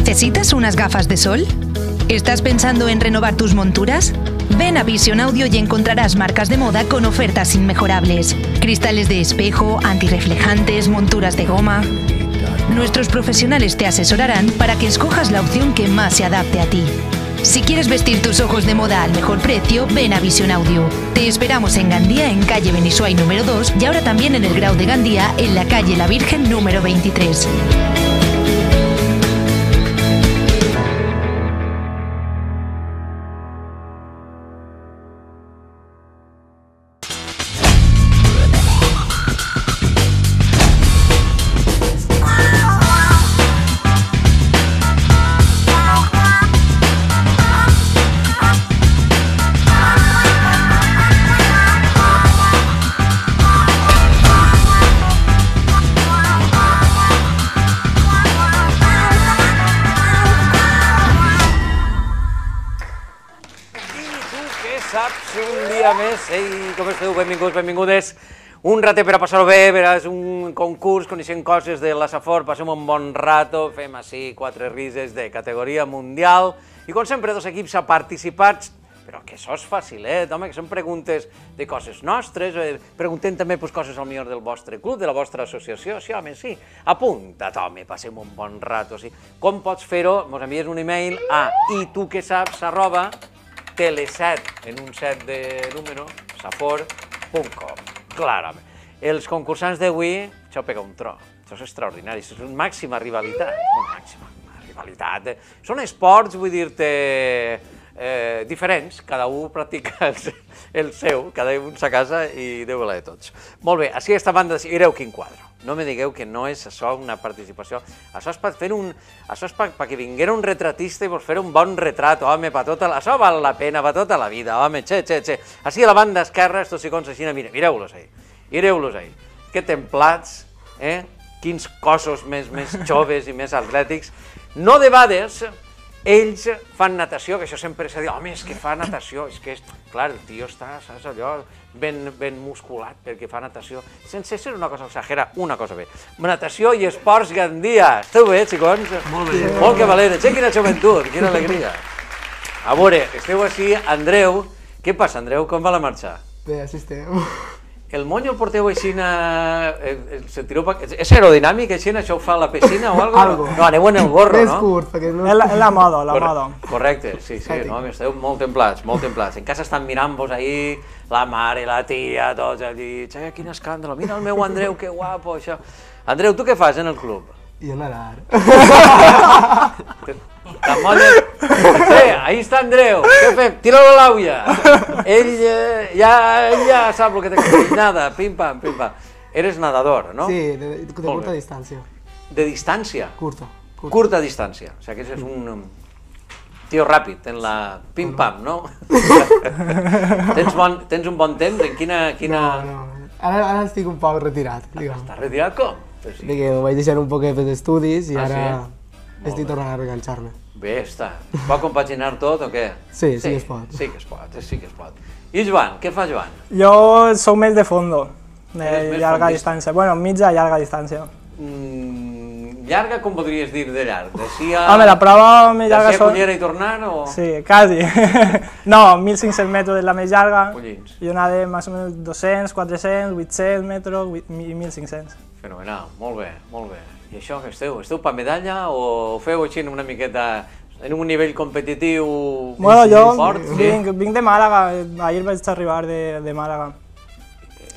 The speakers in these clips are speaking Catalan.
¿Necesitas unas gafas de sol? ¿Estás pensando en renovar tus monturas? Ven a Vision Audio y encontrarás marcas de moda con ofertas inmejorables. Cristales de espejo, antirreflejantes, monturas de goma. Nuestros profesionales te asesorarán para que escojas la opción que más se adapte a ti. Si quieres vestir tus ojos de moda al mejor precio, ven a Vision Audio. Te esperamos en Gandía, en calle Benisuay número 2 y ahora también en el Grau de Gandía, en la calle La Virgen número 23. Saps un dia més. Ei, com esteu? Benvinguts, benvingudes. Un ratet per a passar-ho bé, és un concurs, coneixent coses de la Safor, passem un bon rato, fem així quatre rises de categoria mundial i com sempre dos equips a participats però que això és eh? Home, que són preguntes de coses nostres, eh? preguntem també pues, coses al millor del vostre club, de la vostra associació, sí, home, sí. Apunta't, home, passem un bon rato, sí. Com pots fer-ho? Ens envies un e-mail a i tu que saps, arroba, teleset, en un set de número, safor.com. Clarament. Els concursants d'avui, això pega un tro, això és extraordinari, és una màxima rivalitat, una màxima rivalitat. Són esports, vull dir-te, eh, diferents, cada un practica el, el seu, cada un sa casa i déu de tots. Molt bé, així esta banda, mireu quin quadre. No me digueu que no és això una participació. Això és per fer un... Això és perquè per vinguera un retratista i vos fer un bon retrat, home, per tota la... Això val la pena per tota la vida, home, xe, xe, xe. Així a la banda esquerra, estos segons així, mira, mireu-los ahí. Mireu-los ahí. Que templats, eh? Quins cossos més, més joves i més atlètics. No debades, ells fan natació, que això sempre s'ha dit, home, és que fa natació, és que, és... clar, el tio està, saps, allò, ben, ben musculat perquè fa natació, sense ser una cosa exagera, una cosa bé. Natació i esports Gandia. Esteu bé, xicons? Molt bé. Molt que valent. Che, quina joventut, quina alegria. A veure, esteu així, Andreu. Què passa, Andreu? Com va la marxa? Bé, així estem. El monyo el porteu així, eh, sentireu, és aerodinàmic així, això ho fa a la piscina o algo? Algo. No, aneu en el gorro, Més no? curt, perquè no... És la, la moda, la moda. Correcte, sí, sí, no, esteu molt templats, molt templats. En casa estan mirant-vos ahí, la mare, la tia, tots allí, xe, quin escàndalo, mira el meu Andreu, que guapo, això. Andreu, tu què fas en el club? I a nedar. La molla... Sí, ahí està Andreu, què fem? Tira-lo a l'aulla. Ell eh, ja, ell ja sap el que té que fer, nada, pim-pam, pim-pam. Eres nadador, no? Sí, de, de, de curta distància. De distància. Curta. curta. Curta distància. O sigui que és un um, tio ràpid en la pim-pam, no? tens, bon, tens un bon temps? En quina... quina... No, no. Ara, ara estic un poc retirat, diguem. T'has retirat com? Però sí. Perquè ho vaig deixar un poquet pels estudis i Ah, ara sí? Estic tornant a reenganxar-me. Bé està. Pot compaginar tot o què? Sí, sí que es pot. Sí que es pot, sí que es pot. I Joan, què fa Joan? Jo sou més de fondo, de Eres llarga fondista. distància. Bueno, mitja llarga distància. Mm, llarga, com podries dir de llarg? D'ací a... Home, la prova més llarga D'ací a són... Cullera i tornar o...? Sí, quasi. no, 1.500 metres és la més llarga. Pollins. I una de més o menys 200, 400, 800 metres i 1.500. Fenomenal, molt bé, molt bé. I això que esteu? Esteu per medalla o feu així una miqueta en un nivell competitiu Bueno, jo fort? Sí? vinc, vinc de Màlaga, ahir vaig arribar de, de Màlaga,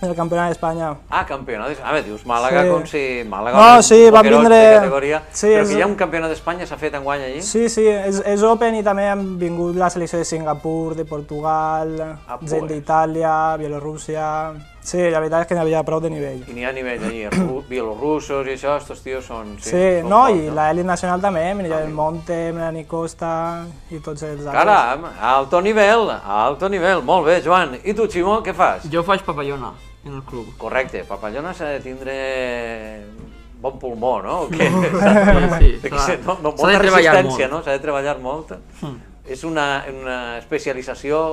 del Campionat d'Espanya. Ah, campionat. A veure, dius Màlaga Sí. com si... Màlaga, No, sí, van boquerot vindre- categoria, sí, però és- que hi ha un campionat d'Espanya s'ha fet enguany allí? Sí, sí, és, és open i també han vingut la selecció de Singapur, de Portugal, Ah, gent d'Itàlia, Bielorússia... Sí, la veritat és que n'hi havia prou de nivell. I n'hi ha a nivell allí, ru- bielorussos i això, estos tios són... Sí, són no, forts, i l'elit nacional també, Miguel Monte, Melanie Costa i tots els altres. Caram, a alto nivell, a alto nivell, molt bé, Joan. I tu, Ximó, què fas? Jo faig papallona en el club. Correcte, papallona s'ha de tindre bon pulmó, no? O què? sí, clar. se- no, no, molta resistència, molt. no? S'ha de treballar molt. És una, una especialització...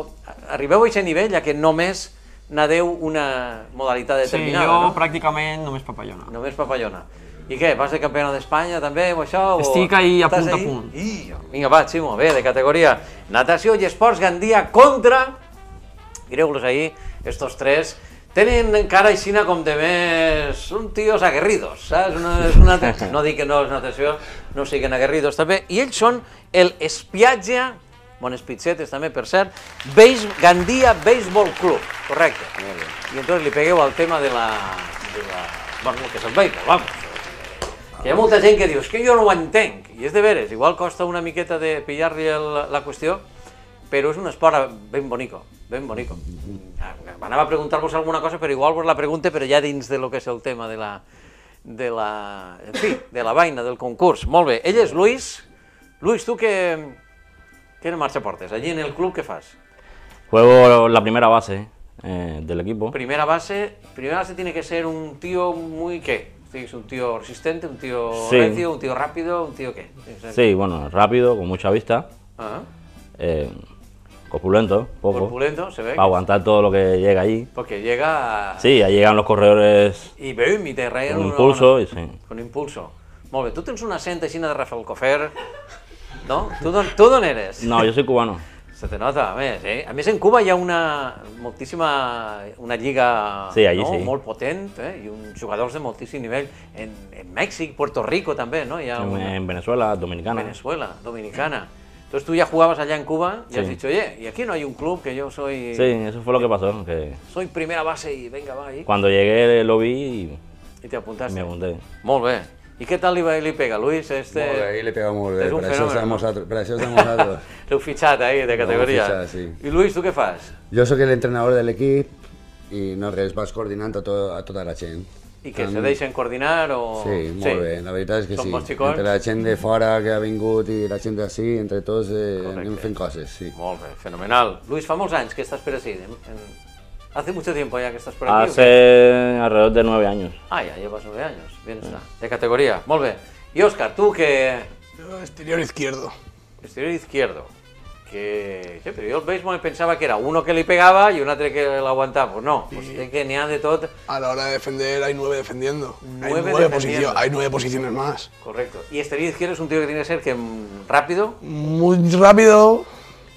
Arribeu a aquest nivell ja que només nadeu una modalitat Sí, determinada, jo no? pràcticament només papallona. Només papallona. I què, vas de campionat d'Espanya també o això? o Estic ahí a punt a punt. I, vinga, va, Ximo, bé, de categoria. Natació i esports Gandia contra, mireu-los ahí, estos tres, tenen encara aixina com de més... Són tios aguerridos, saps? Una, és una, no dic que no és natació, no siguin aguerridos també. I ells són el Espiatge, bones pizzetes també, per cert, Beis, Gandia Baseball Club, correcte. I entonces li pegueu al tema de la... De la bueno, que és el béisbol, vamos. Que hi ha molta gent que diu, és que jo no ho entenc, i és de veres, igual costa una miqueta de pillar-li la qüestió, però és un esport ben bonico, ben bonico. Anava a preguntar-vos alguna cosa, però igual vos la pregunte, però ja dins de lo que és el tema de la, de la, en fi, de la vaina, del concurs. Molt bé, ell és Luis. Luis, tu què, què marxa portes? Allí en el club què fas? Juego la primera base eh, del equipo. Primera base, primera base tiene que ser un tío muy, ¿qué? ¿Es un tío resistente, un tío Sí. recio, un tío rápido, un tío qué? Sí, bueno, rápido, con mucha vista, eh, corpulento, poco, corpulento, se ve. para aguantar todo lo que llega allí. Porque llega... a- Sí, ahí llegan los corredores I bum, i te reien con una impulso bona- y sí. Con impulso. Molt bé, tu tens una accent així de Rafael Cofer, no? D'on, tu d'on eres? No, yo soy cubano. Se te nota, a més, eh? A més, en Cuba hi ha una moltíssima, una lliga Sí, allí no? sí. molt potent, eh? i uns jugadors de moltíssim nivell. En, en Mèxic, Puerto Rico també, no? Hi ha En, una... en Venezuela, Dominicana. Venezuela, Dominicana. Entonces tú ya jugabas allá en Cuba y has Sí. dicho, oye, y aquí no hay un club que yo soy, Sí, eso fue lo que pasó, que soy primera base y venga, va ahí. cuando llegué lo vi y Y te apuntaste. me apunté. Molt bé. I què tal li, va, li pega, Luis? Este... Molt bé, ahí le pega molt bé, és un per això fenòmen, estem no? nosaltres. Per això estem nosaltres. L'heu fitxat ahí, de categoria. fitxat, sí. I Luis, tu què fas? Jo sóc l'entrenador de l'equip i no res, vas coordinant a, to, a tota la gent. I que Tant- se deixen coordinar o...? Sí, molt bé, la veritat és que Són sí. bons? Entre la gent de fora que ha vingut i la gent d'ací, entre tots eh, Correcte. anem fent coses, sí. Molt bé, fenomenal. Luis, fa molts anys que estàs per així. En, en... Hace mucho tiempo ya que estás por aquí. ¿o qué? Hace alrededor de nueve años. Ah, ya llevas nueve años. De categoría. Molt bé. I Òscar, tu que... Yo exterior izquierdo. Exterior izquierdo. Que... Sí, però jo el béisbol pensava que era uno que li pegava i un altre que l'aguantava. Pues no, pues té que n'hi ha de tot. A la hora de defender hay nueve defendiendo. hay, Nueve defendiendo. hay nueve posiciones más. Correcto. Y exterior izquierdo es un tío que tiene que ser que rápido, Muy rápido,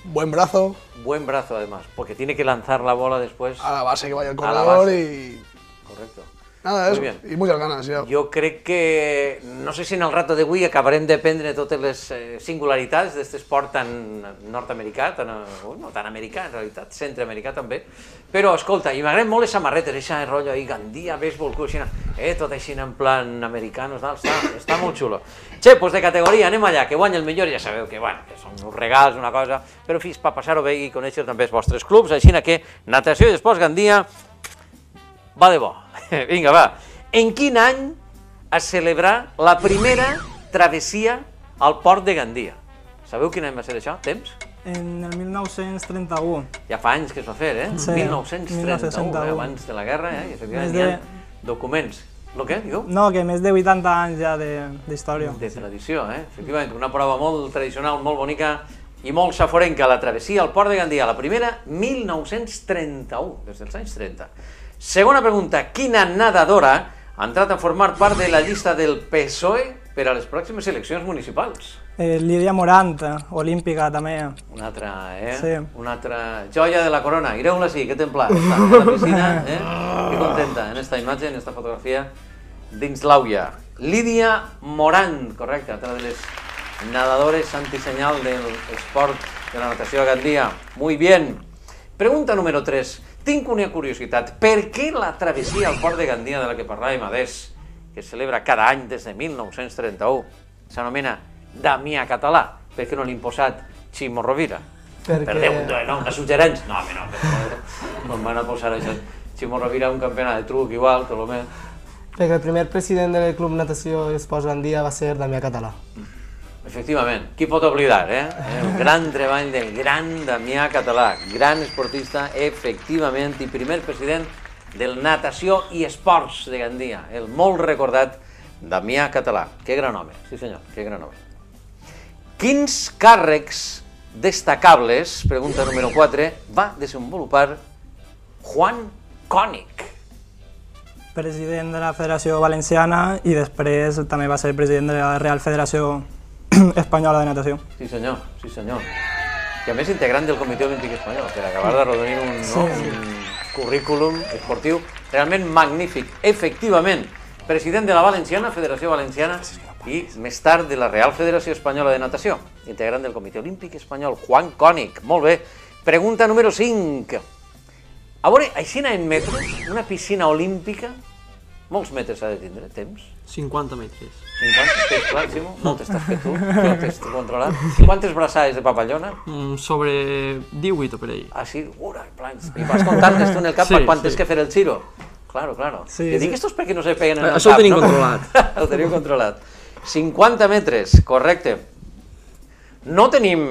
buen brazo, buen brazo además, porque tiene que lanzar la bola después. a la base que vaya el corredor y Correcto. Nada, bien. Y muchas ganas, ya. Jo crec que, no sé si en el rato d'avui acabarem d'aprendre totes les eh, singularitats d'aquest esport tan nord-americà, tan, eh, no tan americà en realitat, centreamericà també, però escolta, i m'agraden molt les samarretes, això de rotllo ahí, Gandia, Club, així, eh, tot així en plan americano, tal, està, està molt xulo. Che, pues de categoria, anem allà, que guanya el millor, ja sabeu que, bueno, que són uns regals, una cosa, però en fi, per passar-ho bé i conèixer també els vostres clubs, així que natació i esports Gandia, va de bo. Vinga, va. En quin any es celebrar la primera travessia al port de Gandia? Sabeu quin any va ser això? Temps? En el 1931. Ja fa anys que es va fer, eh? Sí, 1931, 1931. eh? abans de la guerra, eh? I efectivament Més hi ha de- documents. Lo què, diu? No, que més de 80 anys ja de- d'història. De tradició, eh? Efectivament, una prova molt tradicional, molt bonica i molt saforenca, la travessia al port de Gandia, la primera, 1931, des dels anys 30. Segona pregunta, quina nedadora ha entrat a formar part de la llista del PSOE per a les pròximes eleccions municipals? Eh, Lídia Morant, olímpica també. Una altra, eh? Sí. Una altra joia de la corona. Ireu-la sí, que templar. Està a la piscina, eh? Que contenta en esta imatge, en esta fotografia dins l'auia. Lídia Morant, correcte, altra de les nadadores antisenyal del esport de la natació a Gandia. Muy bien. Pregunta número 3. Tinc una curiositat. Per què la travessia al port de Gandia de la que parlàvem adés, que es celebra cada any des de 1931, s'anomena Damià Català? Per què no l'han posat Ximo Rovira? Perquè- Per Déu, no, no, una suggerència. No, home, no, però com van a posar això? Ximo Rovira un campionat de truc igual, tot el més. Perquè el primer president del Club Natació Esports Gandia va ser Damià Català. Efectivament, qui pot oblidar, eh? El gran treball del gran Damià Català, gran esportista, efectivament, i primer president del Natació i Esports de Gandia, el molt recordat Damià Català. Que gran home, sí senyor, que gran home. Quins càrrecs destacables, pregunta número 4, va desenvolupar Juan Cònic? president de la Federació Valenciana i després també va ser president de la Real Federació Espanyola de Natació. Sí senyor, sí senyor. I a més integrant del Comitè Olímpic Espanyol, per acabar de rodonir un, no? un currículum esportiu realment magnífic. Efectivament, president de la Valenciana, Federació Valenciana, i més tard de la Real Federació Espanyola de Natació, integrant del Comitè Olímpic Espanyol, Juan Cònic. Molt bé. Pregunta número 5. A veure, així en metres, una piscina olímpica, molts metres ha de tindre, temps? 50 metres. 50, tens clar, Ximo? No t'estàs fet tu, no t'has controlat. Quantes braçades de papallona? Mm, sobre 18 o per ahí. Ah, sí, ura, en plan, i vas comptant esto en el cap Sí, sí, quan sí. tens que fer el giro. Claro, claro. Sí, I dic, sí. esto és perquè no se peguen en el Això ho cap, tenim no? controlat. ho tenim controlat. 50 metres, correcte. No tenim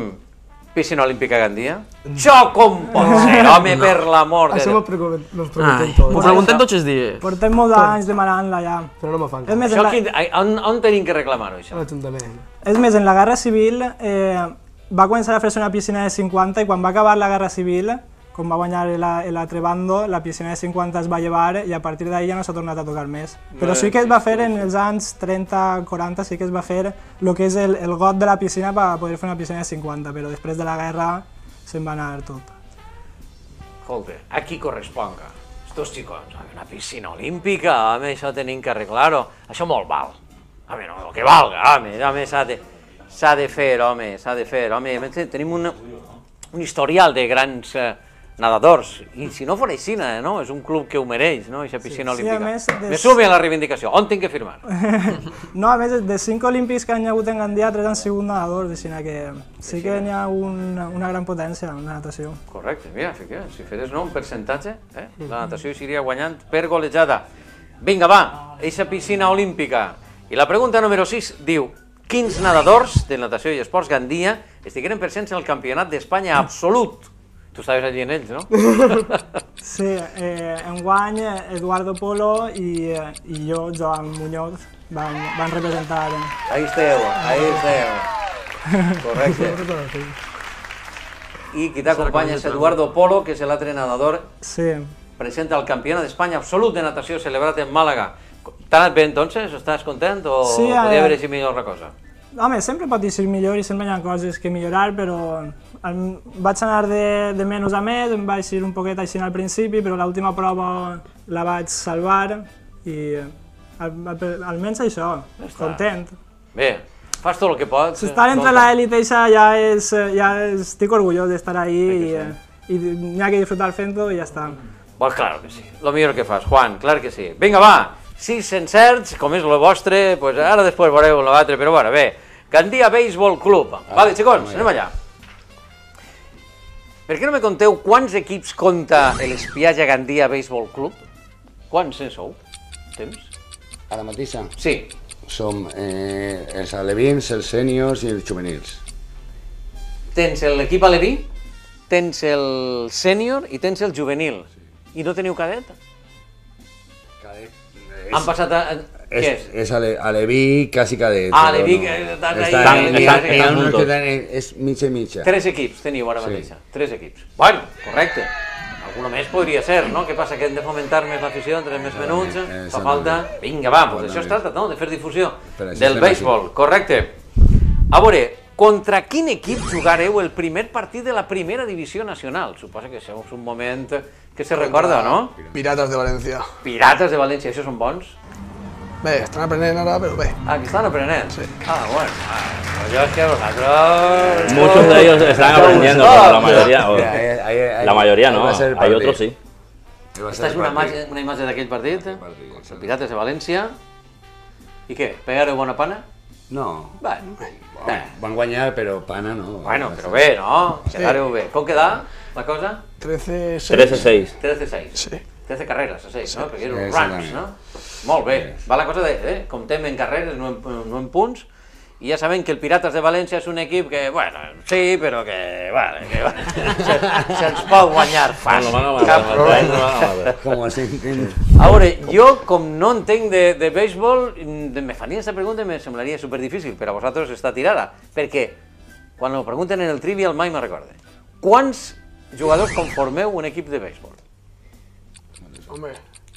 piscina olímpica Gandia? Això com pot ser, home, per l'amor de Això m'ho pregunten, m'ho Ai, pregunten m'ho tots, preguntem tots els dies. Portem molts anys demanant-la ja. però no me fan més, Això, la, qui, on, on tenim que reclamar-ho, A això? l'Ajuntament. és més, en la Guerra Civil eh, va començar a fer-se una piscina de 50 i quan va acabar la Guerra Civil, com va guanyar la- l'altre bando, la piscina de 50 es va llevar i a partir d'ahir ja no s'ha tornat a tocar més. Però sí que es va fer en els anys 30-40, sí que es va fer el que és el, el got de la piscina per poder fer una piscina de 50, però després de la guerra se'n va anar tot. Escolta, a qui corresponga? Estos xicons, una piscina olímpica, home, això tenim que arreglar-ho. Això molt val. Home, no, el que valga, home, home, s'ha de, s'ha de fer, home, s'ha de fer, home. Tenim un, un historial de grans eh, nadadors, i si no fos així, eh, no? És un club que ho mereix, no?, aquesta piscina Sí, olímpica. més, des- Me sume a la reivindicació. On tinc que firmar? No, a més, de 5 olímpics que han hagut en Gandia, 3 han sigut nedadors, així que sí que n'hi ha una, una gran potència en la natació. Correcte, mira, efectivament, si feres no, un percentatge, eh? la natació hi seria guanyant per golejada. Vinga, va, eixa piscina olímpica. I la pregunta número 6 diu, quins nedadors de natació i esports Gandia estigueren presents en el campionat d'Espanya absolut? Tu estaves allí en ells, no? Sí, eh, enguany eh, Eduardo Polo i, eh, i jo, Joan Muñoz, van, van representar... Ahí esteu, ahí esteu. Correcte. I qui t'acompanya és Eduardo Polo, que és l'altre nedador Sí, presenta el campionat d'Espanya absolut de natació celebrat en Màlaga. T'ha anat bé, entonces? Estàs content o Sí, eh, podria haver així millor cosa? home, sempre pot ser millor i sempre hi ha coses que millorar, però em, vaig anar de, de menys a més, em vaig ir un poquet així al principi, però l'última prova la vaig salvar i eh, al, al, almenys això, està. content. Bé, fas tot el que pots. Estar entre l'elit eixa ja és, eh, ja estic orgullós d'estar ahí i, eh, i n'hi ha que disfrutar fent-ho i ja està. Pues claro que sí, lo millor que fas, Juan, clar que sí. Vinga, va, sis encerts, com és el vostre, pues ara després veureu l'altre, però bueno, bé. Gandia Béisbol Club. Vale, xicons, anem allà. Per què no me conteu quants equips compta l'Espiatge Gandia Béisbol Club? Quants en sou? Temps? Ara mateixa Sí, som eh, els alevins, els sèniors i els juvenils. tens l'equip aleví, tens el sènior i tens el juvenil. I no teniu cadet? Han passat a... Què és? és ale, aleví, quasi cadet. Ah, aleví, no. que estàs ahí, Estan- estan- ha Estan uns juntos. que tenen, és mitja i mitja. Tres equips teniu ara Sí. mateixa, tres equips. Bueno, correcte. Alguno més podria ser, no? Què passa, que hem de fomentar més l'afició, entre més menuts, eh, fa falta... Vinga, va, doncs això es tracta, no?, de fer difusió del béisbol, correcte. A veure, contra quin equip jugareu el primer partit de la primera divisió nacional? Suposa que això és un moment que se recorda, no? Piratas de Valencia. Pirates de València, això són bons? Bé, estan aprenent ara, però bé. Ah, que estan aprenent? Sí. Ah, bueno, ah, pues yo es que vosotros... Muchos de ellos están aprendiendo, pero la mayoría, o- Mira, ahí- ahí- ahí- la mayoría no, hay otros sí. Esta és una partido. imatge, una imatge d'aquell partit, Els Pirates de València. I què, pegareu bona pana? No, Bueno, van, van guanyar, però pana no. bueno però bé, no? Quedareu bé. Com queda la cosa? 13, 6. 13-6. 13-6. Sí. 13 carreres a 6, no? Perquè eren exactament. runs, no? Molt bé. Va la cosa de, eh? comptem en carreres, no en, no en punts, i ja sabem que el Pirates de València és un equip que, bueno, sí, però que, bueno, que se, se'ns pot guanyar fàcil, Bueno, bueno, cap bueno, problema. bueno, bueno, bueno. Com así? A veure, jo, com no entenc de, de béisbol, me faria aquesta pregunta i me semblaria superdifícil, però a vosaltres està tirada, perquè quan ho pregunten en el trivial mai me recorde. Quants jugadors conformeu un equip de béisbol? Hombre,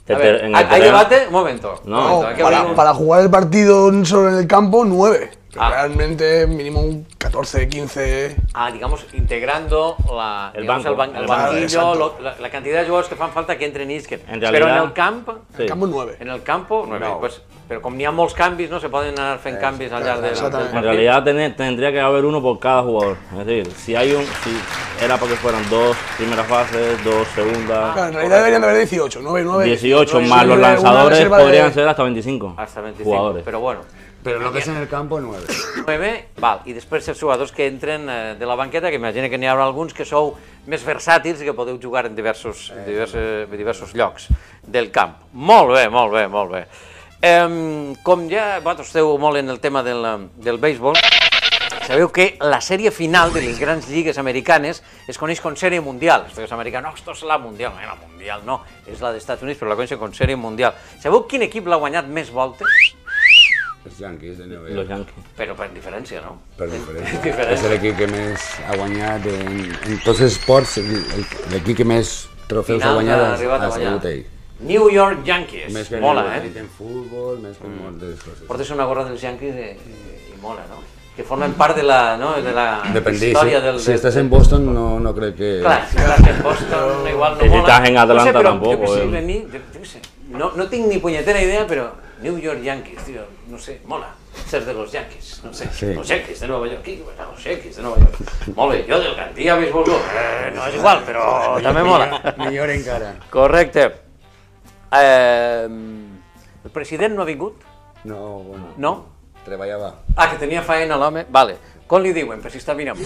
A ver, en ¿hay el hay terreno- debate? Un momento. un No, momento, que para, para jugar el partido solo en el campo, 9. Ah. Realmente mínimo un 14, 15. Ah, digamos, integrando la, El digamos, banco, el, ban- el banquillo, lo- la, la cantidad de jugadors que fan falta que entren. En Però en realidad- el camp, En el campo, 9. en el campo, no, No. Pues, però com n'hi ha molts canvis, no se poden anar fent canvis al llarg del. En partit. realidad tener- tendría que haber uno por cada jugador. Es decir, si hay un, si era para que fueran dos primeras fases, dos segundas, Claro, en realidad deberían de haber 18, 9, 9. 18 nueve, más los lanzadores podrían ser hasta 25 Hasta 25, jugadores. però bueno. Pero lo que es en el campo, 9. 9, val, i després els jugadors que entren eh, de la banqueta, que imagina que n'hi haurà alguns que sou més versàtils i que podeu jugar en diversos, diversos, diversos llocs del camp. Molt bé, molt bé, molt bé. Em, com ja vosaltres esteu molt en el tema del, del béisbol, sabeu que la sèrie final de les grans lligues americanes es coneix com sèrie mundial. Els americans, no, esto es la mundial. No, la mundial no, és la dels Estats Units, però la coneixen com sèrie mundial. Sabeu quin equip l'ha guanyat més voltes? Els Yankees de Los York. Yankees. Però per diferència, no? Per diferència. Diferència. És l'equip que més ha guanyat en, en tots els esports, l'equip que més trofeus ha Final guanyat ha ha, arribat a ha guanyar. sigut ell. New York Yankees. Més que mola, eh? en futbol, més que en moltes coses. Portes una gorra dels Yankees i, i mola, no? Que formen part de la, no? de la Dependí, història si, del... si estàs en Boston no, no crec que... Clar, si estàs en Boston igual no Y si mola. estás en Atlanta no sé, però, tampoco, Jo que sé, eh. a mi, jo, jo sé, no, no tinc ni punyetera idea, però New York Yankees, tío, no sé, mola. Ser de los Yankees, no sé. Sí. Los Yankees de Nueva York. ¿Qué? Bueno, los Yankees de Nueva York. Molt bé, jo del Gandía Béisbol Club. Eh, no és igual, però també mola. Millor encara. Correcte. Eh, el president no ha vingut? No, bueno. No? Treballava. Ah, que tenia faena l'home. Vale. Com li diuen, per si està mirant?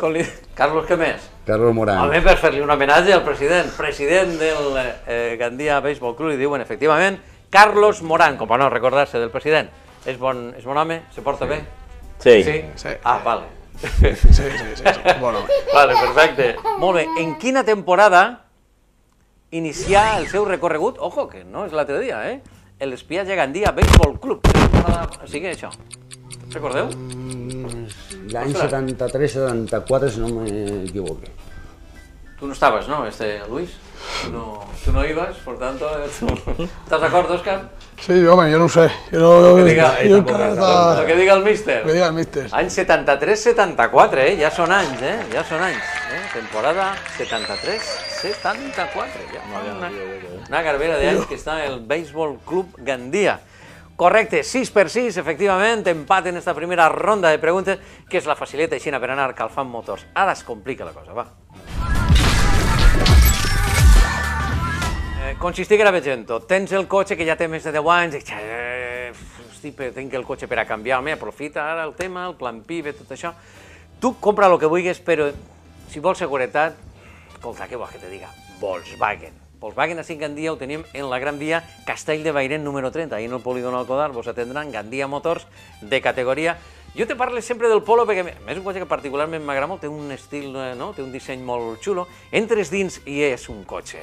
Com li... Carlos, què més? Carlos Morán. Home, per fer-li un homenatge al president. President del eh, Gandia Baseball Club, li diuen, efectivament, Carlos Morán, com per no recordar-se del president. És bon, és bon home? Se porta bé? Sí. Sí? Sí. Ah, vale. Sí, sí, sí. sí. Bueno, Vale, perfecte. Molt bé. En quina temporada inicià el seu recorregut? Ojo, que no és l'altre dia, eh? L'Espiatge Gandia Baseball Club. Temporada sigui això? Recordeu? L'any 73-74, si no m'equivoco. Tú no estabas, ¿no, este Luis? No, tú no ibas, por tanto... tú- ¿Estás de acuerdo, Oscar? sí, hombre, yo no sé. Yo no. que diga- yo encara Lo que diga el Lo que míster. diga el mister. Any 73-74, eh? Ja són anys, eh? Ja són anys. Eh? Temporada 73-74. Ja fa una, una garbera d'anys que està el Béisbol Club Gandia. Correcte, 6 per 6, efectivament, empat en esta primera ronda de preguntes, que és la facileta així per anar calfant motors. Ara es complica la cosa, va. Eh, consistir que era vegento. Tens el cotxe que ja té més de 10 anys, i, hosti, tinc el cotxe per a canviar, home, aprofita ara el tema, el plan PIB, tot això. Tu compra el que vulguis, però si vols seguretat, escolta, què vols que te diga? Volkswagen. Volkswagen a 5 Gandia ho tenim en la Gran Via Castell de Bairén número 30, ahí en el polígono Alcodar, vos atendran Gandia Motors de categoria. Jo te parlo sempre del Polo perquè és un cotxe que particularment m'agrada molt, té un estil, eh, no? té un disseny molt xulo. Entres dins i és un cotxe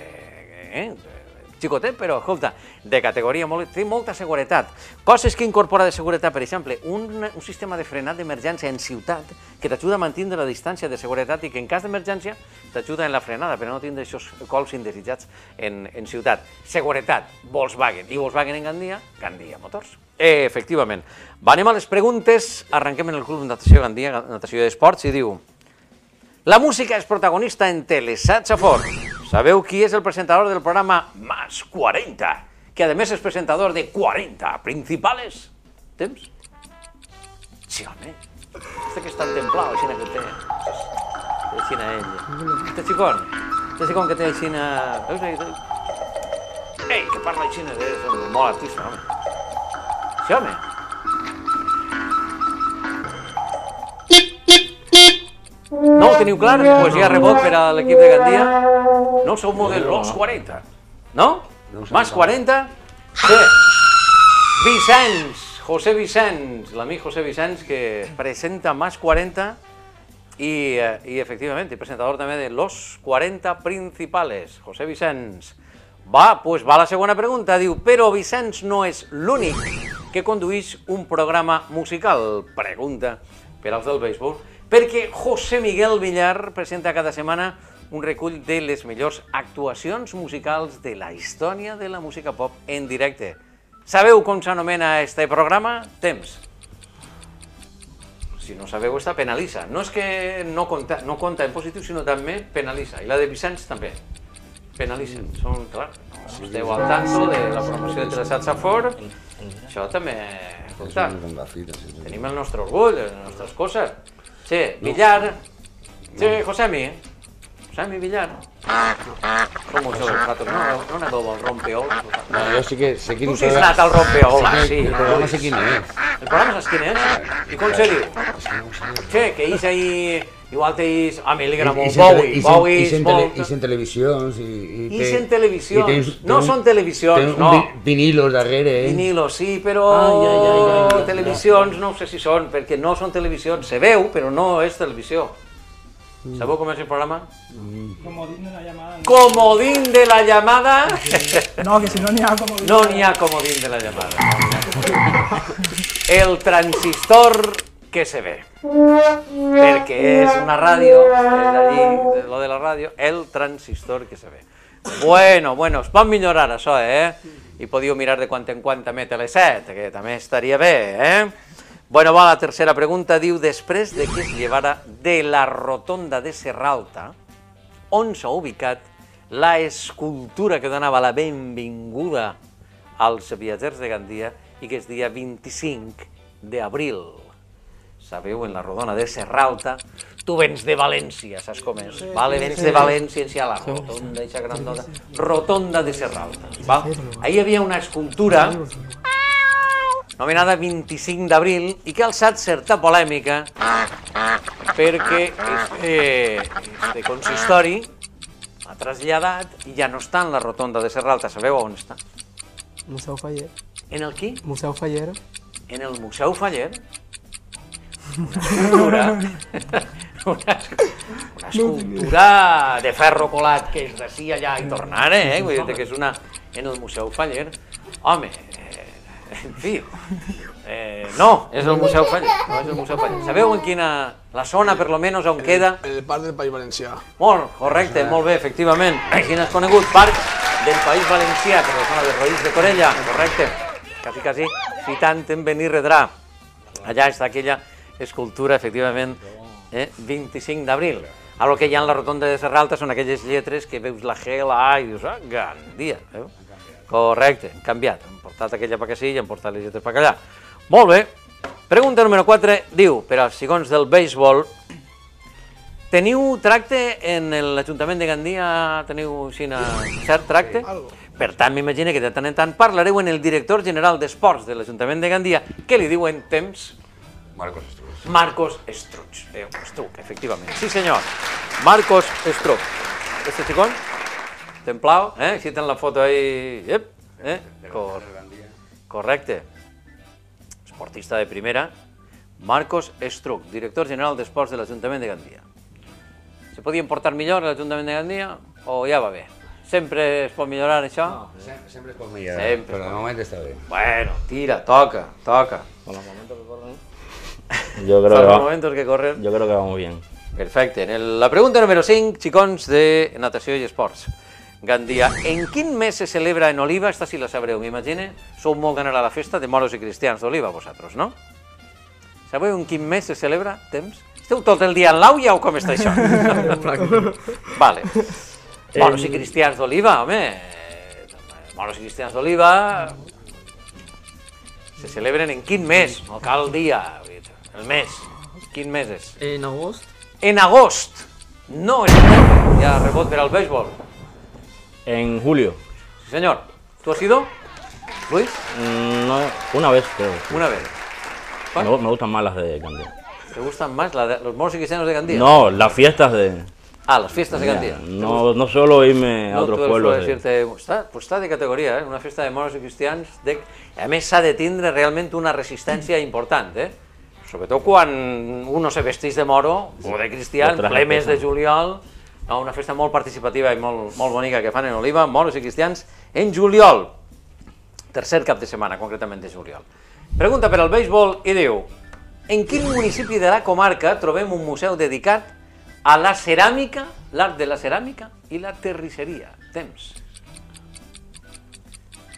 eh? Xicotet, però, escolta, de categoria, molt, té molta seguretat. Coses que incorpora de seguretat, per exemple, un, un sistema de frenat d'emergència en ciutat que t'ajuda a mantenir la distància de seguretat i que en cas d'emergència t'ajuda en la frenada, però no tindre aquests cols indesitjats en, en ciutat. Seguretat, Volkswagen. I Volkswagen en Gandia, Gandia Motors. Eh, efectivament. Va, anem a les preguntes. Arrenquem en el Club Natació Gandia, Natació d'Esports, i diu... La música és protagonista en Telesat Safor. Sabeu qui és el presentador del programa Más 40? Que a més és presentador de 40 principales. Temps? Sí, home. Este que és tan templado, així que té. Així ell. Este xicón. Este xicón que té així... Veus? Ei, que parla així de... Un molt artista, home. Sí, home. No ho teniu clar? Doncs pues hi ha rebot per a l'equip de Gandia. No sou model los 40. No? Más 40? Sí. Vicenç, José Vicenç, l'amic José Vicenç que presenta Más 40 y, y efectivamente presentador también de Los 40 Principales, José Vicenç. Va, pues va la segona pregunta, diu, però Vicenç no és l'únic que condueix un programa musical, pregunta per als del béisbol, perquè José Miguel Villar presenta cada setmana un recull de les millors actuacions musicals de la història de la música pop en directe. Sabeu com s'anomena este programa? Temps. Si no sabeu, està penalitza. No és que no compta, no compta en positiu, sinó també penalitza. I la de Vicenç també. Penalitzen. Són, clar, no esteu al tanto de la promoció de Telesat Safor. Això també compta. Tenim el nostre orgull, les nostres coses. Sí, Villar. Sí, Josemi. Josemi Villar. Com ho sou, vosaltres? No, no anàveu al rompeol? No, jo sí que sé quin Tu sí has anat al rompeol, sí. El programa sé quin és. El programa saps quin és? I com se diu? Sí, que ells ahí... Igual t'ells... A mi li agrada molt Bowie. Bowie. I en televisions. I, i, I en televisions. i tens- No són televisions, no. vi- Vinilos darrere, eh? Vinilo, sí, però Ai, ai, ai, ai, ai. televisions no sé si són, perquè no són televisions. Se veu, però no és televisió. Sabeu com és el programa? Comodín de la llamada. Comodín de la llamada. No, que si no n'hi ha comodín. No n'hi ha comodín de la llamada. El transistor que se ve. Perquè és una ràdio, és allí, de lo de la ràdio, el transistor que se ve. Bueno, bueno, es pot millorar això, eh? I podíeu mirar de quant en quant també Tele7, que també estaria bé, eh? Bueno, va, la tercera pregunta diu, després de que es llevara de la rotonda de Serralta, on s'ha ubicat la escultura que donava la benvinguda als viatgers de Gandia i que és dia 25 d'abril. Sabeu, en la rodona de Serralta, tu vens de València, saps com és? Vale, vens de València, en la rotonda, eixa grandota, rotonda de Serralta. Va? Ahí hi havia una escultura nomenada 25 d'abril i que ha alçat certa polèmica perquè este, este consistori ha traslladat i ja no està en la rotonda de Serralta. Sabeu on està? Museu Faller. En el qui? Museu Faller. En el Museu Faller. Una escultura, una, una escultura de ferro colat que és d'ací allà i tornar, eh? Vull dir que és una... En el Museu Faller. Home, eh, en fi, eh, no, és el Museu Faller, no és el Museu Faller. Sabeu en quina... La zona, per lo menos, on queda? El parc del País Valencià. Molt, correcte, molt bé, efectivament. Quin és conegut? Parc del País Valencià, per la zona de Roïs de Corella, correcte. Quasi, quasi, citant en venir redrà. Allà està aquella escultura, efectivament, eh, 25 d'abril. A lo que hi ha en la rotonda de Serralta són aquelles lletres que veus la G, la A i dius, ah, Gandia. Veu? Correcte, han canviat. Han portat aquella per aquí i han portat les lletres per allà. Molt bé. Pregunta número 4 diu, per als segons del béisbol, Teniu tracte en l'Ajuntament de Gandia? Teniu una cert tracte? Per tant, m'imagino que de tant en tant parlareu en el director general d'Esports de l'Ajuntament de Gandia, que li diuen temps Marcos Estruz. Marcos Estruch. Eh, Estruch, efectivament. Sí, senyor. Marcos Estruch. Este xicón, templado, eh? Així ten la foto ahí... Ep, eh? Cor correcte. Esportista de primera. Marcos Estruch, director general d'Esports de l'Ajuntament de Gandia. Se podien portar millor a l'Ajuntament de Gandia o ja va bé? Sempre es pot millorar això? Sempre, sempre es pot millorar, Sempre. però de moment està bé. Bueno, tira, toca, toca. Yo creo, que los va- momentos que corren. yo creo que vamos bien. Perfecte. En el- la pregunta número 5, xicons de natació i esports. Gandia, en quin mes se celebra en Oliva? Esta sí la sabreu, m'imagine. Sou molt ganar a la festa de moros i cristians d'Oliva, vosaltres, no? Sabeu en quin mes se celebra? Temps? Esteu tot el dia en l'auia o com està això? vale. Moros i cristians d'Oliva, home. eh, Moros i cristians d'Oliva se celebren en quin mes? No cal dia, el mes. Quin mes és? En agost, En agost. No, setembre. Ja rebot per al béisbol. En julio. Sí, señor. ¿Tú has ido, Luis? Mm, no, una vez creo. Una vez. Me, gu- me gustan más las de Gandía. ¿Te gustan más la de- los moros y cristianos de Gandía? No, las fiestas de... Ah, las fiestas de Gandía. No, no solo irme a No, otros tú pueblos. de- irte- Està, pues està de categoria, eh? una festa de moros i cristians. De... A més, s'ha de tindre realment una resistència important, eh? Sobretot quan uno se vestís de moro o de cristià, en ple mes de juliol, no, una festa molt participativa i molt, molt bonica que fan en Oliva, moros i cristians, en juliol. Tercer cap de setmana, concretament de juliol. Pregunta per al béisbol i diu En quin municipi de la comarca trobem un museu dedicat a la ceràmica, l'art de la ceràmica i la terrisseria. Temps.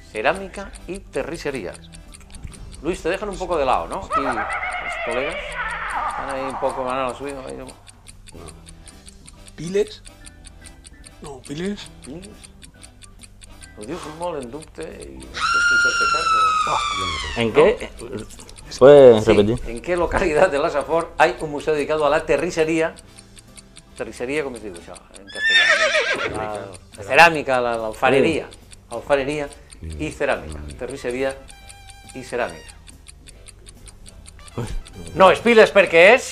Ceràmica y terrissería. Luis, te dejan un poco de lado, ¿no? Aquí los colegas están ahí un poco, van a la suya. ahí, ¿no? ¿Piles? No, piles. Piles? Ho dius molt en dubte i fas cas ¿En qué? ¿Puedes repetir? Sí. ¿En qué localidad de la Safor hay un museo dedicado a la terrisseria? Terrisseria, com es diu això en castellà? La, la ceràmica, la- l'alfareria. Alfareria i ceràmica. Terrisseria i ceràmica. No, és piles perquè és...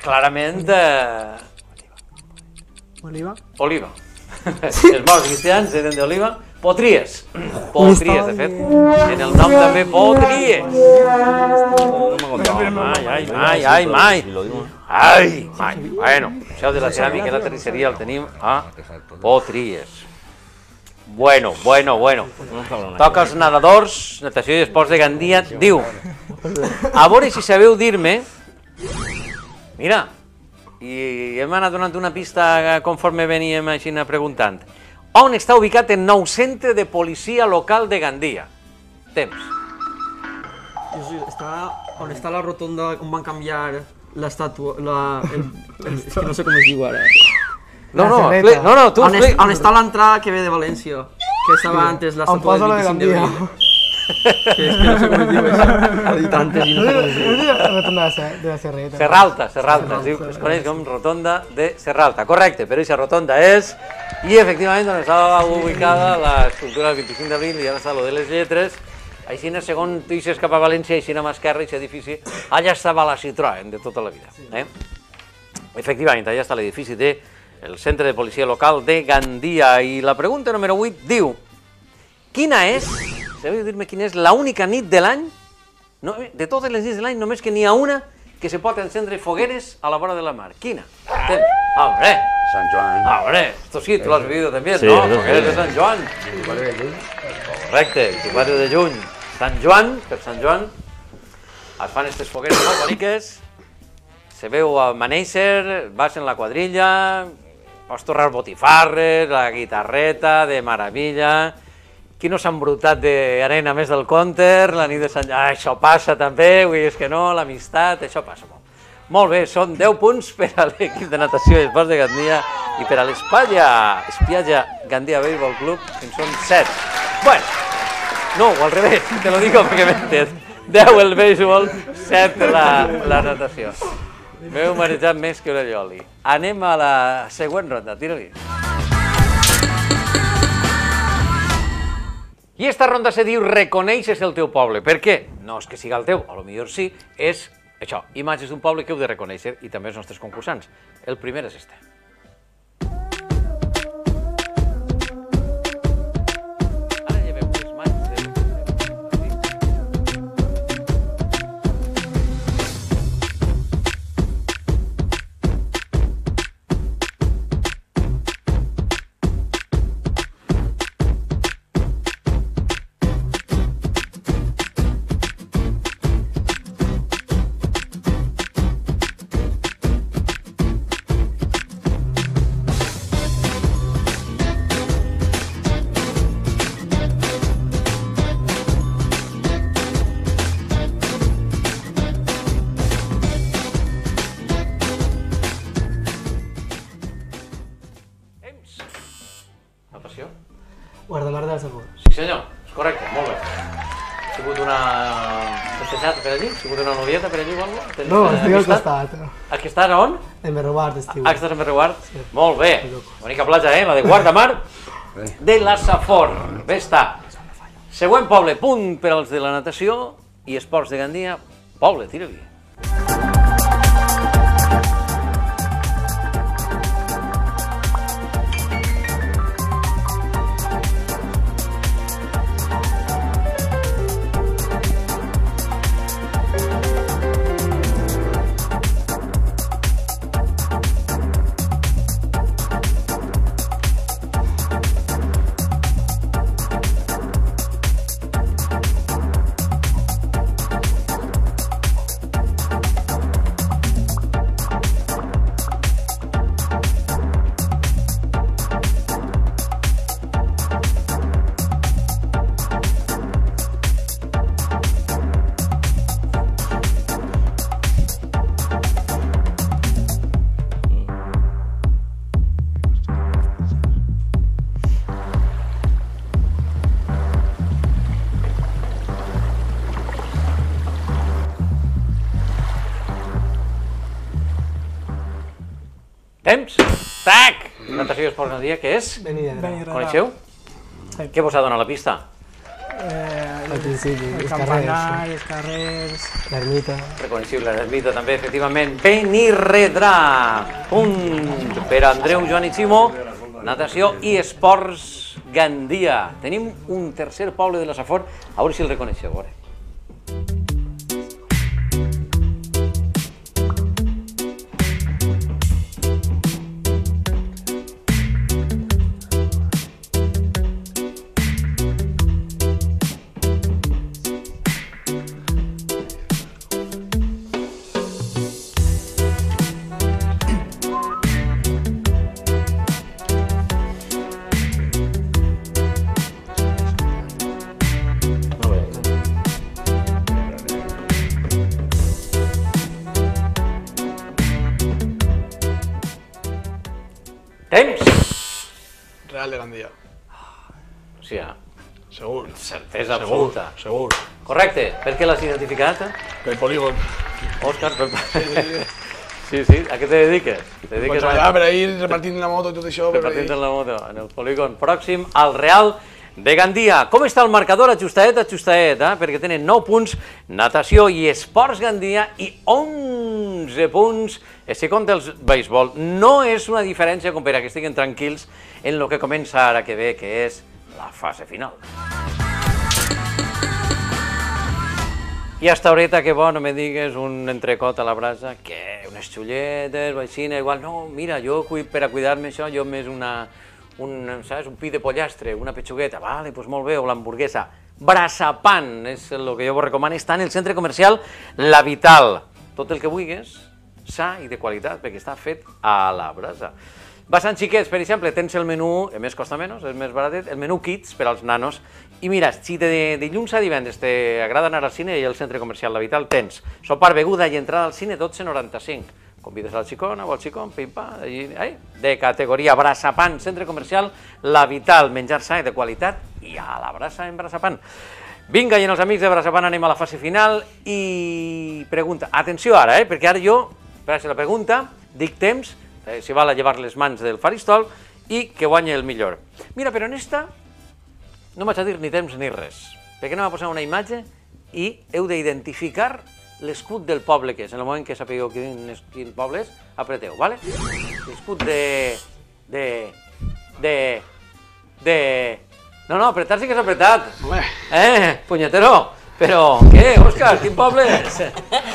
Clarament eh, Oliva. Oliva. Els morts cristians eren d'oliva. Potries. Potries, de fet. En el nom també Potries. Ai, ai, mai, ai, mai. Ai, mai. Bueno, això de la ceràmica i la terrisseria el tenim a Potries. Bueno, bueno, bueno. Toca els nedadors, natació i esports de Gandia. Diu, a veure si sabeu dir-me... Mira, i hem anat donant una pista conforme veníem així preguntant. On està ubicat el nou centre de policia local de Gandia? Temps. Està on està la rotonda on van canviar l'estàtua, la, el, el, és que no sé com es diu ara. No, no, expli- no, no, tu On, es, explica. on està l'entrada que ve de València, que estava antes l'estàtua del la de 25 Gandia. Que és que no sé com es diu això. Ha dit antes i no sé com es diu. Retornar de de la Serreta. Serralta, Serralta, es, diu, es coneix com rotonda de Serralta. Correcte, però aquesta rotonda és... I efectivament on estava ubicada l'escultura del 25 d'abril i ara està lo de les lletres, així, segons tu eixes cap a València, així a mà esquerra, aquest edifici, allà estava la Citroën de tota la vida. Eh? Efectivament, allà està l'edifici de el centre de policia local de Gandia. I la pregunta número 8 diu, quina és, sabeu dir-me quina és l'única nit de l'any, no, de totes les nits de l'any, només que n'hi ha una que se pot encendre fogueres a la vora de la mar. Quina? Temps. Hombre, San Joan. hombre, esto sí, tú lo has vivido también, Sí, ¿no? Fogueres de Sant Joan. Correcte, el 24 de juny. Sant Joan, per Sant Joan, es fan aquestes fogueres molt boniques, se veu amanèixer, vas en la quadrilla, pots torrar botifarres, la guitarreta, de meravella, qui no s'ha embrutat d'arena més del counter, la nit de Sant ah, això passa també, vull és que no, l'amistat, això passa molt. Molt bé, són 10 punts per a l'equip de natació i esports de Gandia i per a l'Espatlla, Espiatlla Gandia Béisbol Club, en són 7. Bueno, no, al revés, te lo digo perquè m'entens. 10 el béisbol, 7 la, la natació. M'heu marejat més que una lloli. Anem a la següent ronda, tira-li. I esta ronda se diu Reconeixes el teu poble. Per què? No és que siga el teu, a lo millor sí, és això, imatges d'un poble que heu de reconèixer i també els nostres concursants. El primer és este. Natació? Guardamar de la Safor. Sí senyor, és correcte, molt bé. Ha sigut una festejada per allí? Ha sigut una novieta per allí o alguna cosa? No, estic al costat. Aquí estàs on? En Berrobart estiu. Ah, estàs a Merriguard? Molt bé. Bonica platja, eh? La de Guardamar de la Safor. Bé està. Següent poble, punt per als de la natació i esports de Gandia. Poble, tira-li. Temps. Tac! Natació i esports Gandia, què és? Benidorm. Benirredrà. Coneixeu? Sí. Què vos ha donat la pista? Eh, Al principi, el els campanar, carrers, els carrers... l'ermita. Reconeixible, l'ermita també, efectivament. Benirredrà. Punt per Andreu, Joan i Ximo. Natació i esports Gandia. Tenim un tercer poble de la Safor. A veure si el reconeixeu. A veure. Segur. Correcte. Per què l'has identificat? Pel polígon. Òscar, per... Sí, sí. A què te dediques? Te dediques allà per ir repartint la moto i tot això. repartint la moto en el polígon pròxim al Real de Gandia. Com està el marcador? Ajustadet, ajustadet, eh? perquè tenen 9 punts natació i esports Gandia i 11 punts si compta el béisbol. No és una diferència com per a que estiguin tranquils en el que comença ara que ve, que és la fase final. I hasta ahorita, que bo, no me digues un entrecot a la brasa, que unes xulletes, vaixina, igual, no, mira, jo per a cuidar-me això, jo més una, un, saps, un pi de pollastre, una petxugueta, vale, doncs molt bé, o l'hamburguesa. Braçapan és el que jo vos recomano, està en el centre comercial La Vital. Tot el que vulguis, sa i de qualitat, perquè està fet a la brasa. Basant xiquets, per exemple, tens el menú, a més costa menys, és més baratet, el menú Kids per als nanos. I mira, si de dilluns a divendres t'agrada anar al cine i al centre comercial La Vital tens sopar, beguda i entrada al cine 12,95. Convides al xicona o al xicón, pim-pam, i, ai, de categoria braçapan, centre comercial La Vital, menjar sa de qualitat i a la brasa en braçapan. Vinga, i en els amics de Braçapan anem a la fase final i pregunta. Atenció ara, eh, perquè ara jo, per la pregunta, dic temps, eh, si val a llevar les mans del faristol i que guanyi el millor. Mira, però en esta no m'haig de dir ni temps ni res, perquè anem a posar una imatge i heu d'identificar l'escut del poble que és. En el moment que sapigueu quin, és- quin poble és, apreteu, vale? L'escut de... de... de... de... No, no, apretar sí que és apretat. Home. Eh, punyetero. Però, què, Òscar, quin poble és?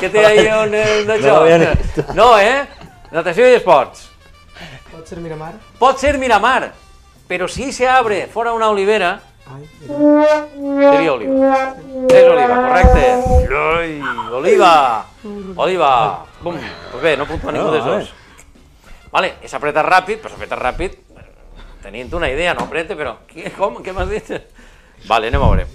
Què té ahí on, on d'això? No eh? Natació i esports. Pot ser Miramar? Pot ser Miramar, pero si se abre fora una olivera, Ai, seria oliva. És oliva, correcte. Ai, oliva. Oliva. Bum. Pues bé, no puntua ningú No, dels dos. Vale, és apretar ràpid, però apretar ràpid, tenint una idea, no aprete, però... Què, com? Què m'has dit? Vale, anem a veure.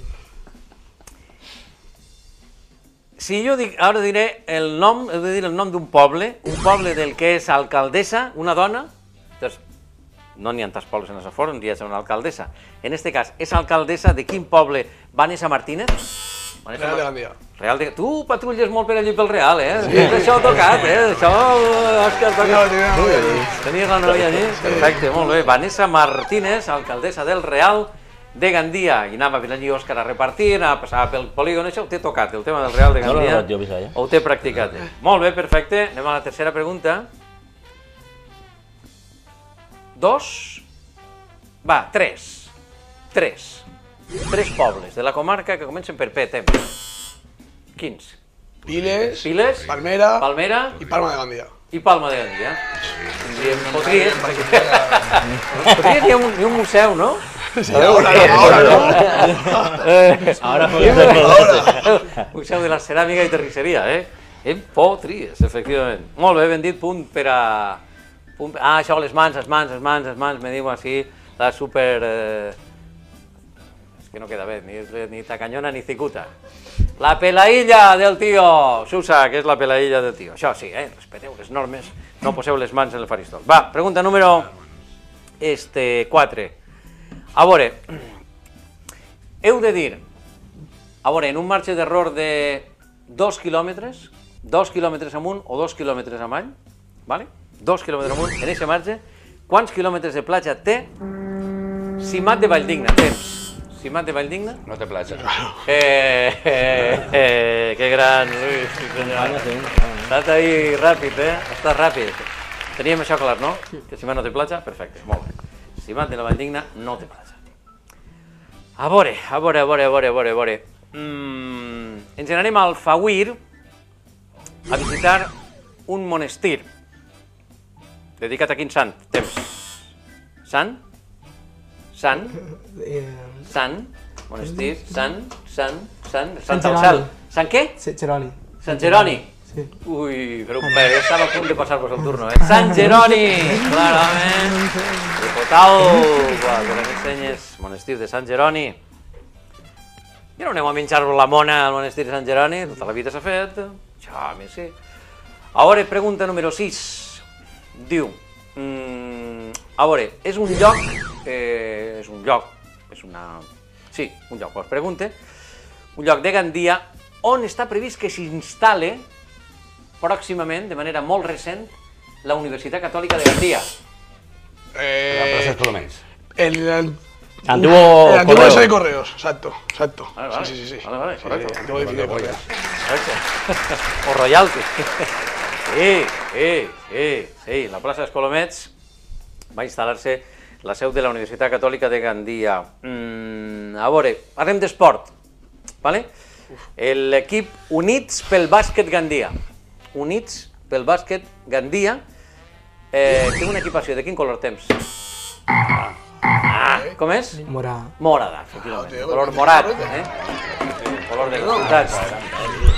Si jo dic, ara diré el nom, he de dir el nom d'un poble, un poble del que és alcaldessa, una dona, doncs no n'hi ha tants pobles en la Safor, un dia és una alcaldessa. En este cas, és alcaldessa de quin poble? Vanessa Martínez? Vanessa Real de Gandía. Real de... Tu patrulles molt per allí pel Real, eh? Sí. Això ha tocat, eh? Això, Òscar, No, toca... tinc una noia allí. Tenies la noia allí? Perfecte, molt bé. Vanessa Martínez, alcaldessa del Real de Gandia. I anava per allí Òscar a repartir, anava a passar pel polígon, això ho té tocat, el tema del Real de No l'he Gandia. notat jo, Bisaya. Ho té practicat. eh? Molt bé, perfecte. Anem a la tercera pregunta. Dos. Va, tres. Tres. Tres pobles de la comarca que comencen per P, temps. Quins? Piles, Piles, Palmera Palmera y Palma de Gandía. i Palma de Gandia. Podria, podria ni un, ni un museu, no? Ahora no, ahora no. Eh, Ahora fue Museu de la Ceràmica i Terrisseria, eh? En potries, efectivament. Molt bé, ben dit, punt per a... Punt... Ah, això, les mans, les mans, les mans, les mans, me diu així, la super... Eh... És que no queda bé, ni, ni tacanyona ni cicuta. La pelaïlla del tio! Susa, que és la pelaïlla del tio. Això sí, eh? Respeteu les normes, no poseu les mans en el faristol. Va, pregunta número... Este, 4. A veure, heu de dir, a veure, en un marge d'error de 2 quilòmetres, 2 quilòmetres amunt o 2 quilòmetres avall, vale? 2 quilòmetres amunt, en eixe marge, quants quilòmetres de platja té Simat de Valldigna? Temps. Simat de Valldigna? No té platja. Eh, eh, eh, que gran, Luis, sí senyor. Ha estat ahí ràpid, eh? Estat ràpid. Teníem això clar, no? Que Simat no té platja? Perfecte, molt bé. Simat de la Valldigna no té platja. A veure, a veure, a veure, a veure, a veure, a veure. Mm, ens n'anem al Fawir a visitar un monestir. Dedicat a quin sant? Temps. Sant? Sant? Eh, Sant? Monestir? Sant? Sant? Sant? Sant Sant Jeroni. cel. Sant què? sí, Geroni. Sant Jeroni. Sí. Ui, però bé, ja estava a punt de passar-vos el turno, eh? Sant Jeroni, clarament. Diputal, va, que ens ensenyes monestir de Sant Jeroni. I no anem a menjar-vos la mona al monestir de Sant Jeroni, tota la vida s'ha fet. Ja, a més sí. A veure, pregunta número 6. Diu, mm, a veure, és un lloc, eh, és un lloc, és una... Sí, un lloc, us pregunte, un lloc de Gandia on està previst que s'instal·le pròximament, de manera molt recent, la Universitat Catòlica de Gandia. La Eh, plaça Colomens. el, el, Antiguo el antiguo correo. de correos, exacto, exacto. Vale, vale. Sí, sí, sí. sí. Vale, vale, Sí, correcto. sí, antiguo edificio de correos. o royalty. Sí, sí, sí, sí. La plaça dels Colomets va instal·lar-se la seu de la Universitat Catòlica de Gandia. Mm, a veure, parlem d'esport. Vale? L'equip Units pel Bàsquet Gandia. Units pel Bàsquet Gandia eh, té una equipació de quin color temps? Ah, com és? Morà. Morada, efectivament. color morat, eh? El color de la ciutat.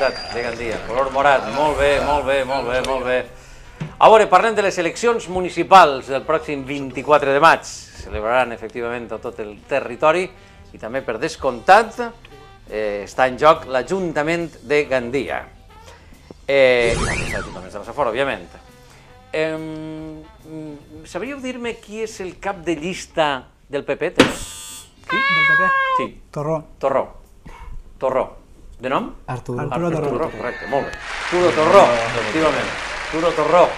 Ciutat de Gandia. Color morat, molt bé, molt bé, molt bé, molt bé. A veure, parlem de les eleccions municipals del pròxim 24 de maig. Celebraran efectivament a tot el territori i també per descomptat eh, està en joc l'Ajuntament de Gandia. Eh, l'Ajuntament de la Safor, òbviament. Eh, sabríeu dir-me qui és el cap de llista del PP? Qui? Del PP. Sí, Torró. Torró. Torró. De nom? Arturo. Arturo Torró. Torró, correcte, molt bé. Turo Torró, efectivament. Turo Torró.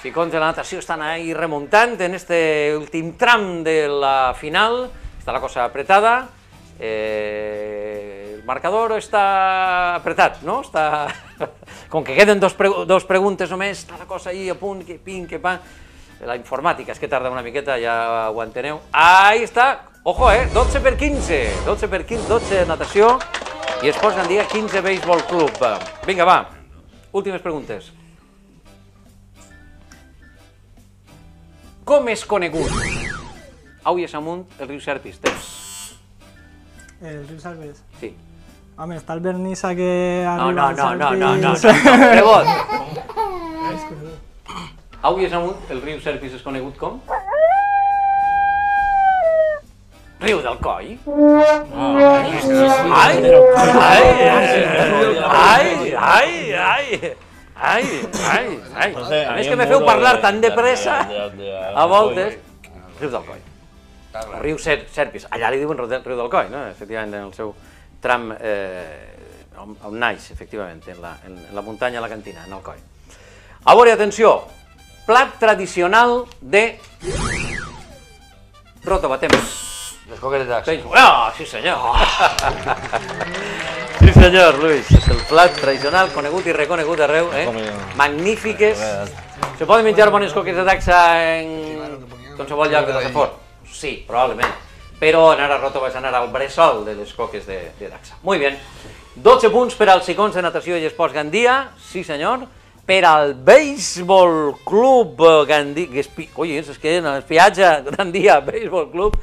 Si contra la natació estan ahí remuntant en este últim tram de la final. Està la cosa apretada. Eh, el marcador està apretat, no? Està... Com que queden dos, pre dos preguntes només, està la cosa ahí a punt, que pin, que pa... La informàtica és que tarda una miqueta, ja ho enteneu. Ahí està, ojo, eh, 12 per 15, 12 per 15, 12 natació i es posen dia 15 Béisbol Club. Vinga, va, últimes preguntes. Com és conegut Au i amunt el riu Serpis? Temps. El riu Salves. Sí. Home, està el Bernissa que No, arriba no, al no, no, no, no, Salvis. no. Rebot. Au i amunt el riu Serpis és conegut com? Riu del Coi. Ai, ai, ai, ai, ai, ai, ai, ai. A més que me feu parlar tan de pressa, a voltes. Riu del Coi. El riu Ser Serpis. Allà li diuen riu del riu del Coi, no? Efectivament, en el seu tram eh, on, on naix, efectivament, en la, en la muntanya, a la cantina, en el Coi. A veure, atenció, plat tradicional de Ròtova, temps. Les coques de taxi. Ah, sí senyor. sí senyor, Luis. És el plat tradicional, conegut i reconegut arreu, eh? Magnífiques. Se poden menjar bones coques de taxa en qualsevol lloc de la Safor? Sí, probablement. Però anar a Ròtova és anar al bressol de les coques de, de taxa. Muy bien. 12 punts per als cicons de natació i esports Gandia, sí senyor. Per al Béisbol Club Gandia, oi, és que no, és viatge Gandia Béisbol Club,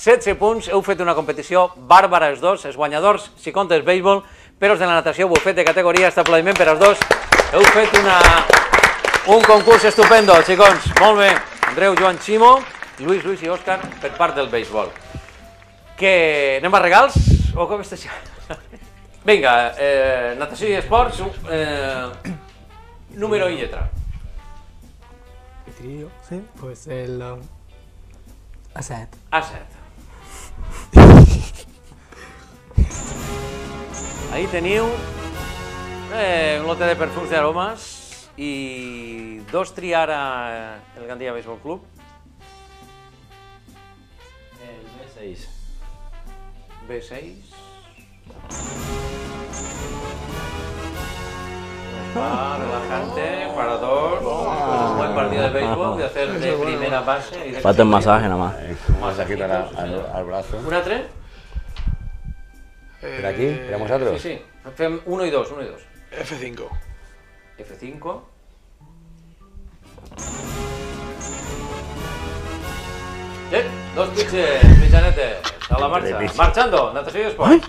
16 punts, heu fet una competició bàrbara els dos, els guanyadors, si compta el béisbol, però els de la natació ho heu fet de categoria, està aplaudiment per als dos, heu fet una, un concurs estupendo, xicons, molt bé. Andreu, Joan Ximo, Lluís, Lluís i Òscar per part del béisbol. Que anem a regals o com està això? Vinga, eh, natació i esports, eh, número i lletra. ¿Qué trío? Sí. Pues el... um, A7. A7. Ahí teniu eh, un lote de perfums i aromes I dos triar el Gandia Baseball Club. El B6. B6. Va, relajante, para dos. Partido de béisbol, de hacer de primera base. y de Falta el masaje nada más. Un masajito al, al, al brazo. Una tres. ¿Pero aquí? ¿Tenemos otros? Sí, sí. Uno y dos, uno y dos. F5. F5. Eh, dos pitches, mitjanetes, a la marxa. Marchando, natació i esport.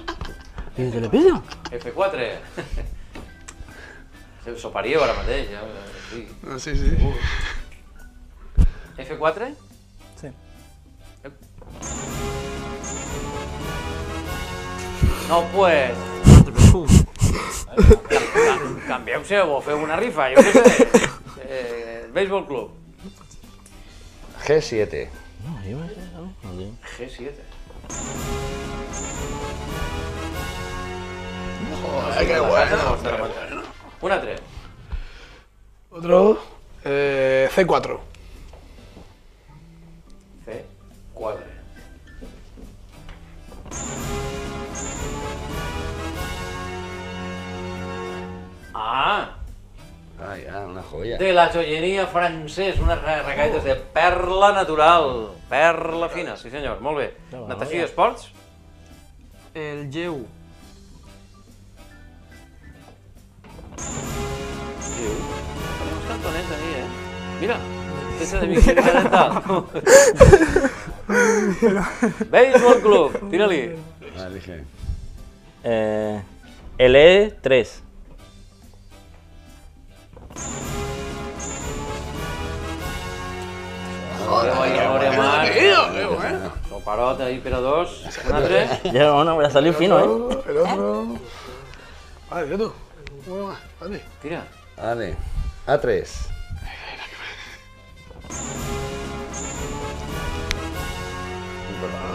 ¿Y de televisió? F4. Se soparíeu ara mateix, ja. Sí. Ah, Sí, sí. F4? Sí. No, pues... Canvieu-se o feu una rifa, jo què sé. Eh, Béisbol Club. G7. No, yo me sé, ¿no? No sé. G7. Joder, qué bueno. Un altre. Otro. Eh, C4. C4. Ah. Ah, ja, una joia. De la joieria francès, unes recaïdes oh. de perla natural. Perla fina, sí senyor, molt bé. Natació i esports? El lleu. Ponemos cantones ahí, eh. Mira, esa de mi. Baseball Club, tírale. Vale, dije. Eh, LE3. Joder, ahí, pero dos. Una, tres. Ya, bueno, fino, eh. El otro. Vale. Uno más, vale. Tira. Vale. A3.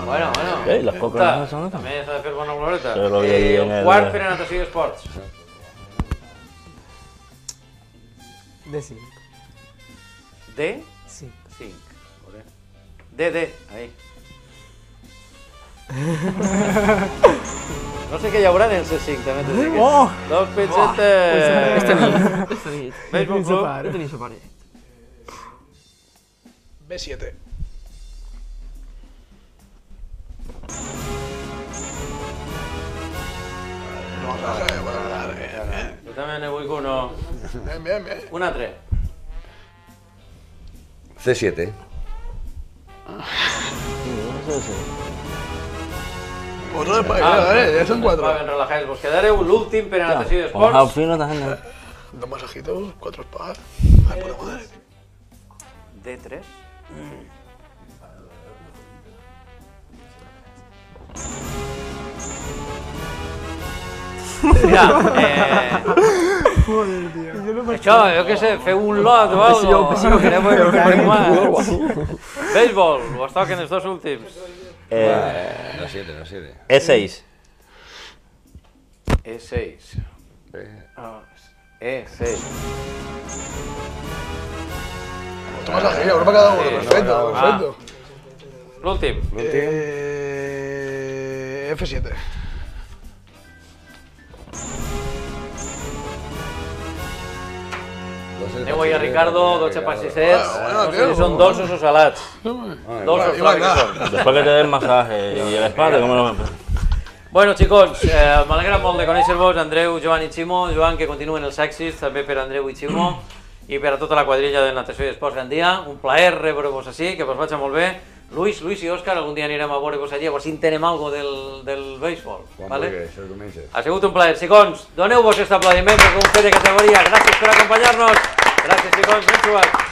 Bueno, bueno. Ei, les coques Compte, no són També s'ha de fer bona gloreta. Això és lo que hi havia en Eh, el- quart per a natació i esports. D5. D, Sí. 5. D, D, ahí. No sé què hi haurà en el C5, també t'ho dic. Oh! Dos pitxetes. Esta nit. Esta nit. Béisbol Club. Jo tenia sopar. B7. No, eh, bueno, vale, bien, bien. Jo també ne vull uno. Bien, bien, bien. Un altre. C7. Otro de para eh, ya son cuatro. ben relajats. Vos quedareu l'últim per a natació i esports. fino también. Dos masajitos, cuatro espadas. Ay, puta madre. D3. Mira, eh... Això, jo què sé, feu un lot o algo. Querem veure más. Béisbol, vos toquen els dos últims. Eh, La 7, la 7. E6. E6. Ah, E6. Otro masaje, uno para cada uno. Perfecto, Ah. perfecto. L'últim. Eh, F7. Aneu ahí a Ricardo, 12 per 6 bueno, No sé si són dolços o salats. Dolços, clar que són. Después que te dé el masaje y el espalda, ¿cómo lo Bueno, xicons, eh, m'alegra molt de conèixer-vos, Andreu, Joan i Ximo. Joan, que continuen els èxits, també per Andreu i Ximo, i per a tota la quadrilla de natació i esports Gandia. Un plaer rebre-vos així, que vos vagi molt bé. Luis, Luis i Òscar, algun dia anirem a veure-vos allí, a veure si entenem algo del, del béisbol. Quan Vale? vulguis. Ha sigut un plaer. Xicons, doneu-vos aquest aplaudiment perquè un fet de categoria. Gràcies per acompanyar-nos. Gràcies, xicons. Ben jugat.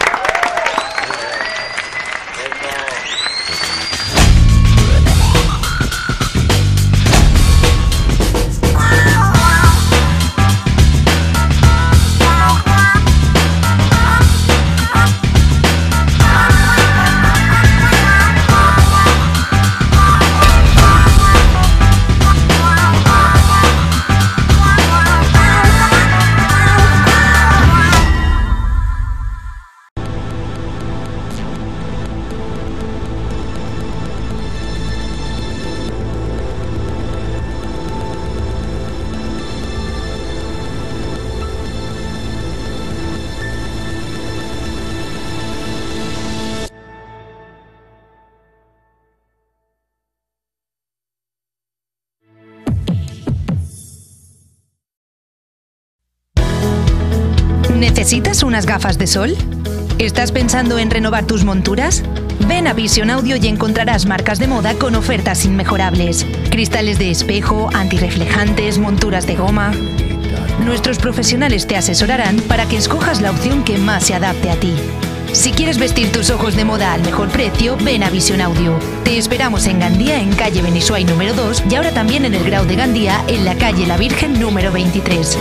Unas gafas de sol? ¿Estás pensando en renovar tus monturas? Ven a Vision Audio y encontrarás marcas de moda con ofertas inmejorables. Cristales de espejo, antirreflejantes, monturas de goma. Nuestros profesionales te asesorarán para que escojas la opción que más se adapte a ti. Si quieres vestir tus ojos de moda al mejor precio, ven a Vision Audio. Te esperamos en Gandía, en calle Benisuay número 2 y ahora también en el Grau de Gandía, en la calle La Virgen número 23.